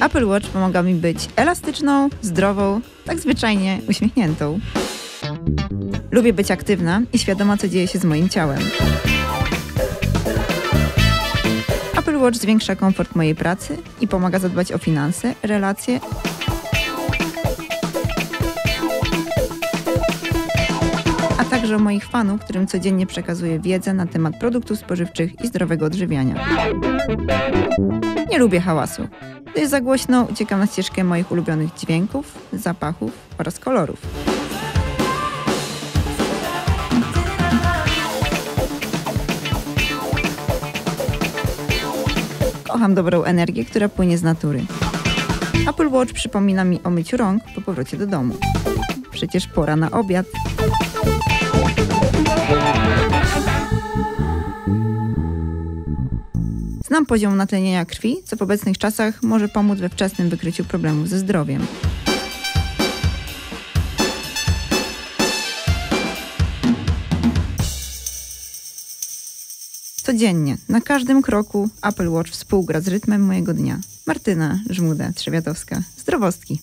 Apple Watch pomaga mi być elastyczną, zdrową, tak zwyczajnie uśmiechniętą. Lubię być aktywna i świadoma, co dzieje się z moim ciałem. Apple Watch zwiększa komfort mojej pracy i pomaga zadbać o finanse, relacje a także o moich fanów, którym codziennie przekazuję wiedzę na temat produktów spożywczych i zdrowego odżywiania. Nie lubię hałasu. Gdy jest za głośno, uciekam na ścieżkę moich ulubionych dźwięków, zapachów oraz kolorów. Kocham dobrą energię, która płynie z natury. Apple Watch przypomina mi o myciu rąk po powrocie do domu. Przecież pora na obiad. Znam poziom natlenienia krwi, co w obecnych czasach może pomóc we wczesnym wykryciu problemów ze zdrowiem. Codziennie, na każdym kroku Apple Watch współgra z rytmem mojego dnia. Martyna Żmuda Trzewiatowska, zdrowostki.